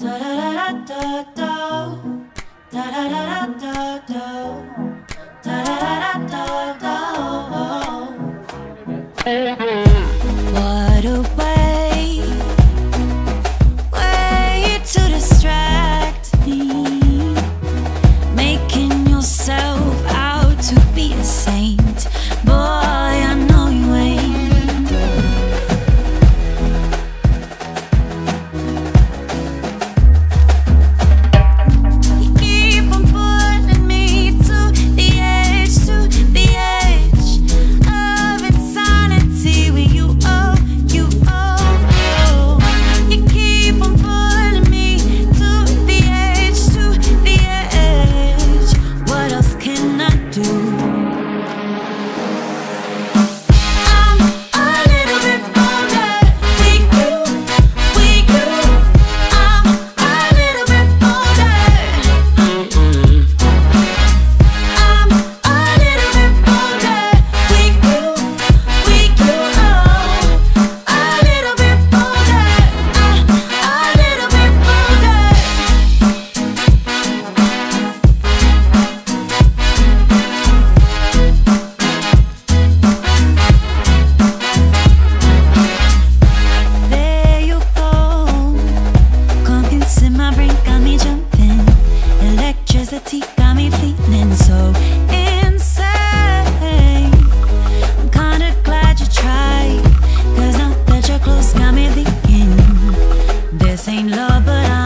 Da da da da ain't love, but I